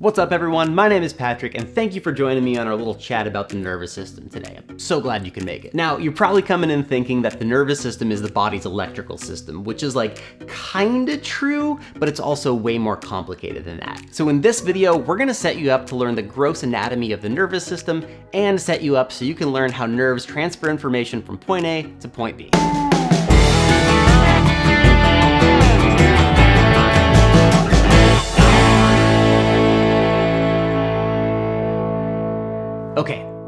What's up everyone, my name is Patrick and thank you for joining me on our little chat about the nervous system today. I'm so glad you can make it. Now, you're probably coming in thinking that the nervous system is the body's electrical system, which is like kinda true, but it's also way more complicated than that. So in this video, we're gonna set you up to learn the gross anatomy of the nervous system and set you up so you can learn how nerves transfer information from point A to point B.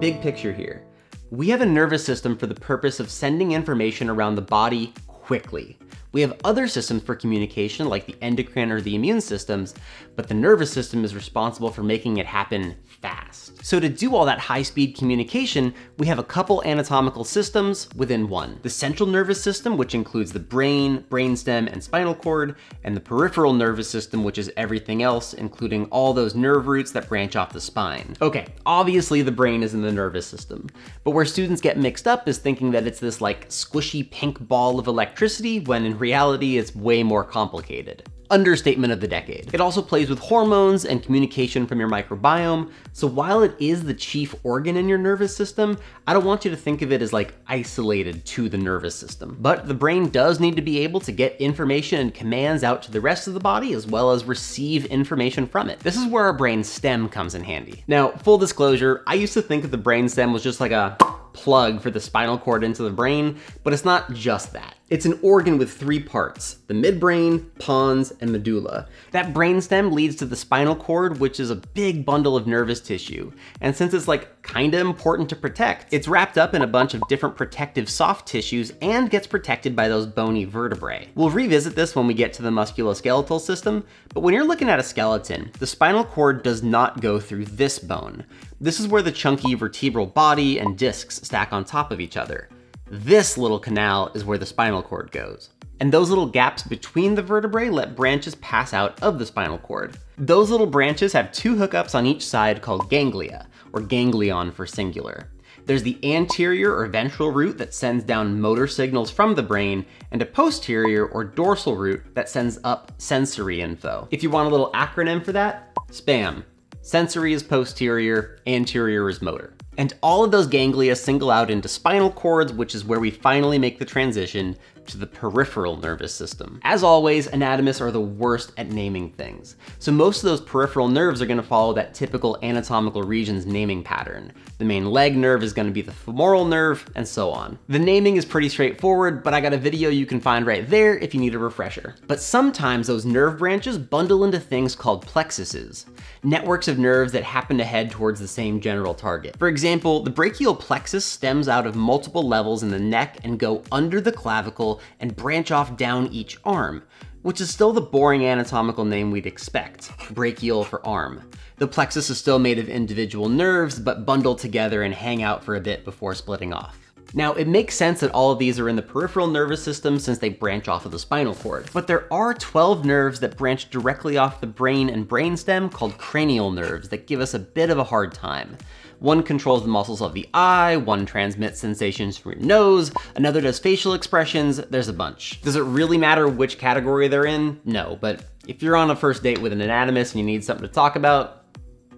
big picture here. We have a nervous system for the purpose of sending information around the body quickly. We have other systems for communication like the endocrine or the immune systems, but the nervous system is responsible for making it happen fast. So to do all that high-speed communication, we have a couple anatomical systems within one. The central nervous system, which includes the brain, brainstem, and spinal cord, and the peripheral nervous system, which is everything else, including all those nerve roots that branch off the spine. Okay, obviously the brain is in the nervous system, but where students get mixed up is thinking that it's this like squishy pink ball of electricity when in reality, is way more complicated. Understatement of the decade. It also plays with hormones and communication from your microbiome, so while it is the chief organ in your nervous system, I don't want you to think of it as like isolated to the nervous system. But the brain does need to be able to get information and commands out to the rest of the body as well as receive information from it. This is where our brain stem comes in handy. Now, full disclosure, I used to think that the brain stem was just like a plug for the spinal cord into the brain, but it's not just that. It's an organ with three parts, the midbrain, pons, and medulla. That brainstem leads to the spinal cord, which is a big bundle of nervous tissue. And since it's like kinda important to protect, it's wrapped up in a bunch of different protective soft tissues and gets protected by those bony vertebrae. We'll revisit this when we get to the musculoskeletal system, but when you're looking at a skeleton, the spinal cord does not go through this bone. This is where the chunky vertebral body and discs stack on top of each other. This little canal is where the spinal cord goes. And those little gaps between the vertebrae let branches pass out of the spinal cord. Those little branches have two hookups on each side called ganglia, or ganglion for singular. There's the anterior or ventral root that sends down motor signals from the brain, and a posterior or dorsal root that sends up sensory info. If you want a little acronym for that, SPAM, Sensory is posterior, anterior is motor. And all of those ganglia single out into spinal cords, which is where we finally make the transition to the peripheral nervous system. As always, anatomists are the worst at naming things. So most of those peripheral nerves are gonna follow that typical anatomical region's naming pattern. The main leg nerve is gonna be the femoral nerve, and so on. The naming is pretty straightforward, but I got a video you can find right there if you need a refresher. But sometimes those nerve branches bundle into things called plexuses, networks of nerves that happen to head towards the same general target. For example, the brachial plexus stems out of multiple levels in the neck and go under the clavicle and branch off down each arm, which is still the boring anatomical name we'd expect, brachial for arm. The plexus is still made of individual nerves, but bundled together and hang out for a bit before splitting off. Now, it makes sense that all of these are in the peripheral nervous system since they branch off of the spinal cord, but there are 12 nerves that branch directly off the brain and brainstem called cranial nerves that give us a bit of a hard time. One controls the muscles of the eye, one transmits sensations from your nose, another does facial expressions, there's a bunch. Does it really matter which category they're in? No, but if you're on a first date with an anatomist and you need something to talk about,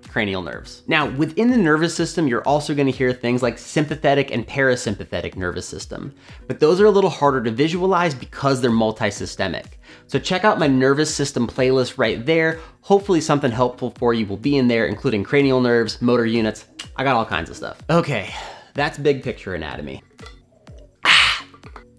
cranial nerves. Now, within the nervous system, you're also gonna hear things like sympathetic and parasympathetic nervous system, but those are a little harder to visualize because they're multisystemic. So check out my nervous system playlist right there. Hopefully something helpful for you will be in there, including cranial nerves, motor units, I got all kinds of stuff. Okay, that's big picture anatomy. Ah,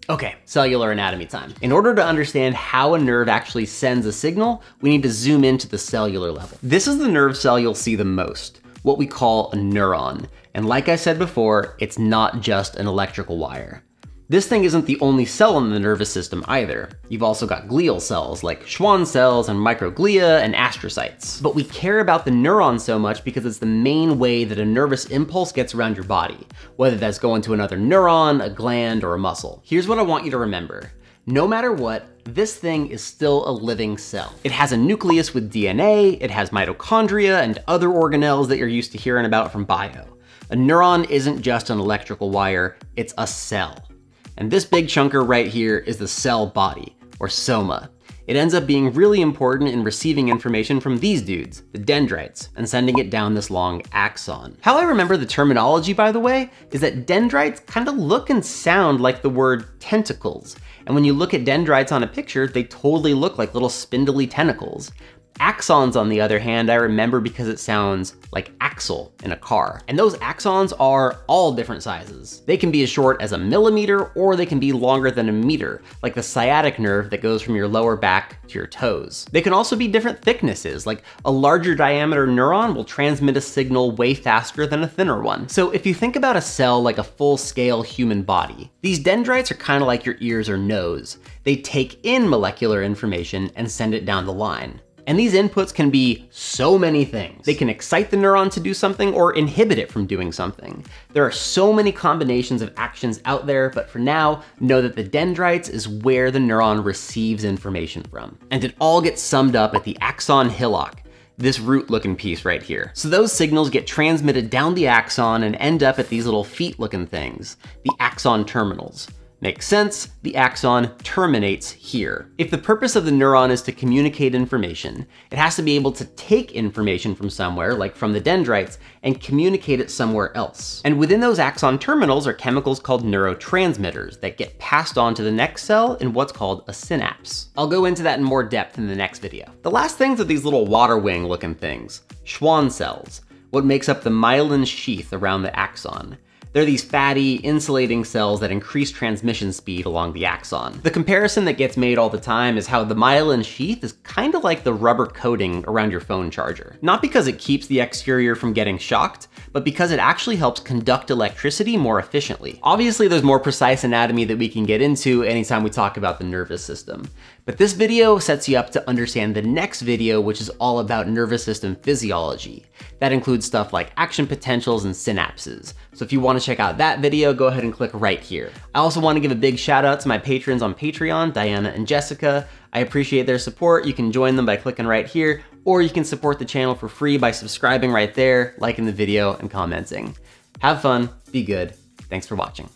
okay, cellular anatomy time. In order to understand how a nerve actually sends a signal, we need to zoom into the cellular level. This is the nerve cell you'll see the most, what we call a neuron. And like I said before, it's not just an electrical wire. This thing isn't the only cell in the nervous system either. You've also got glial cells like Schwann cells and microglia and astrocytes. But we care about the neuron so much because it's the main way that a nervous impulse gets around your body, whether that's going to another neuron, a gland, or a muscle. Here's what I want you to remember. No matter what, this thing is still a living cell. It has a nucleus with DNA, it has mitochondria and other organelles that you're used to hearing about from bio. A neuron isn't just an electrical wire, it's a cell. And this big chunker right here is the cell body, or soma. It ends up being really important in receiving information from these dudes, the dendrites, and sending it down this long axon. How I remember the terminology, by the way, is that dendrites kind of look and sound like the word tentacles. And when you look at dendrites on a picture, they totally look like little spindly tentacles. Axons, on the other hand, I remember because it sounds like axle in a car. And those axons are all different sizes. They can be as short as a millimeter or they can be longer than a meter, like the sciatic nerve that goes from your lower back to your toes. They can also be different thicknesses, like a larger diameter neuron will transmit a signal way faster than a thinner one. So if you think about a cell like a full-scale human body, these dendrites are kind of like your ears or nose. They take in molecular information and send it down the line. And these inputs can be so many things. They can excite the neuron to do something or inhibit it from doing something. There are so many combinations of actions out there, but for now, know that the dendrites is where the neuron receives information from. And it all gets summed up at the axon hillock, this root looking piece right here. So those signals get transmitted down the axon and end up at these little feet looking things, the axon terminals. Makes sense, the axon terminates here. If the purpose of the neuron is to communicate information, it has to be able to take information from somewhere, like from the dendrites, and communicate it somewhere else. And within those axon terminals are chemicals called neurotransmitters that get passed on to the next cell in what's called a synapse. I'll go into that in more depth in the next video. The last things are these little water wing looking things, Schwann cells, what makes up the myelin sheath around the axon. They're these fatty, insulating cells that increase transmission speed along the axon. The comparison that gets made all the time is how the myelin sheath is kind of like the rubber coating around your phone charger. Not because it keeps the exterior from getting shocked, but because it actually helps conduct electricity more efficiently. Obviously, there's more precise anatomy that we can get into anytime we talk about the nervous system. But this video sets you up to understand the next video, which is all about nervous system physiology. That includes stuff like action potentials and synapses. So if you wanna check out that video, go ahead and click right here. I also wanna give a big shout out to my patrons on Patreon, Diana and Jessica. I appreciate their support. You can join them by clicking right here, or you can support the channel for free by subscribing right there, liking the video, and commenting. Have fun, be good. Thanks for watching.